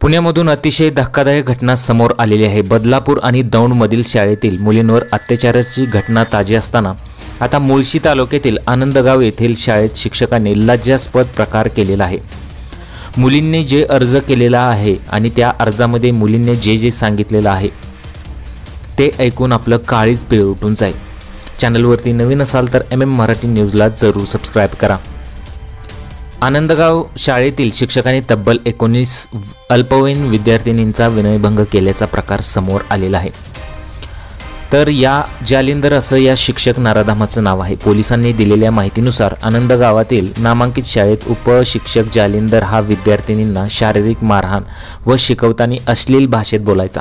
पुण्यामधून अतिशय धक्कादायक घटना समोर आलेली आहे. बदलापूर आणि दौंडमधील शाळेतील मुलींवर अत्याचाराची घटना ताजी असताना आता मुळशी तालुक्यातील आनंदगाव येथील शाळेत शिक्षकांनी लज्जास्पद प्रकार केलेला आहे. मुलींनी जे अर्ज केलेला आहे आणि त्या अर्जामध्ये मुलींनी जे जे सांगितलेलं आहे ते ऐकून आपलं काळीच पिळ उठून जाईल. चॅनलवरती नवीन असाल तर एम एम मराठी न्यूजला जरूर सबस्क्राईब करा. आनंदगाव शाळेतील शिक्षकांनी तब्बल एकोणीस अल्पवयीन विद्यार्थिनींचा विनयभंग केल्याचा प्रकार समोर आलेला आहे. तर या जालिंदर असं या शिक्षक नाराधामाचं नाव आहे. पोलिसांनी दिलेल्या माहितीनुसार आनंद गावातील नामांकित शाळेत उपशिक्षक जालिंदर हा विद्यार्थिनींना शारीरिक मारहाण व शिकवताना अश्लील भाषेत बोलायचा.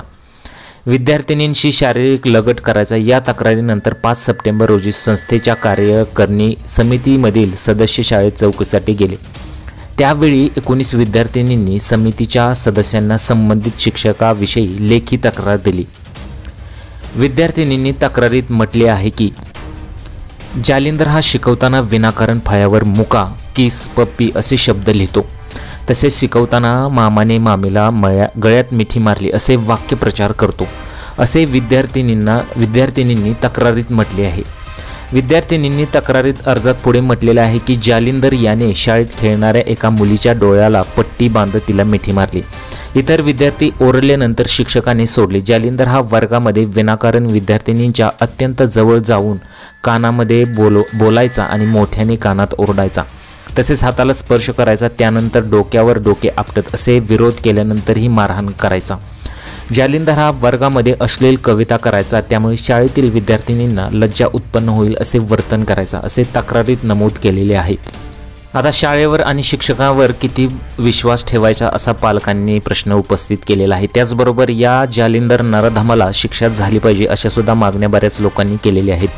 विद्यार्थिनींशी शारीरिक लगट करायचा या तक्रारीनंतर पाच सप्टेंबर रोजी संस्थेच्या कार्यकारिणी समितीमधील सदस्य शाळेत चौकशीसाठी गेले. त्यावेळी एकोणीस विद्यार्थिनींनी समितीच्या सदस्यांना संबंधित शिक्षकाविषयी लेखी तक्रार दिली. विद्यार्थिनींनी तक्रारीत म्हटले आहे की जालिंदर हा शिकवताना विनाकारण फळ्यावर मुका किस पप्पी असे शब्द लिहितो. तसेच शिकवताना मामाने मामीला मळ्या गळ्यात मिठी मारली असे वाक्यप्रचार करतो. असे विद्यार्थिनींना विद्यार्थिनींनी तक्रारीत म्हटले आहे. विद्यार्थिनींनी तक्रारीत अर्जात पुढे म्हटलेले आहे की जालिंदर याने शाळेत खेळणाऱ्या एका मुलीच्या डोळ्याला पट्टी बांधत तिला मिठी मारली. इतर विद्यार्थी ओरडल्यानंतर शिक्षकाने सोडले. जालिंदर हा वर्गामध्ये विनाकारण विद्यार्थिनींच्या अत्यंत जवळ जाऊन कानामध्ये बोलो बोलायचा आणि मोठ्याने कानात ओरडायचा. तसेच हाताला स्पर्श करायचा त्यानंतर डोक्यावर डोके आपटत असे विरोध केल्यानंतरही मारहाण करायचा. जालिंदर हा वर्गामध्ये अश्लील कविता करायचा त्यामुळे शाळेतील विद्यार्थिनींना लज्जा उत्पन्न होईल असे वर्तन करायचा असे तक्रारीत नमूद केलेले आहे. आता शाळेवर आणि शिक्षकांवर किती विश्वास ठेवायचा असा पालकांनी प्रश्न उपस्थित केलेला आहे. त्याचबरोबर या जालिंदर नरधमाला शिक्षा झाली पाहिजे अशा सुद्धा मागण्या बऱ्याच लोकांनी केलेल्या आहेत.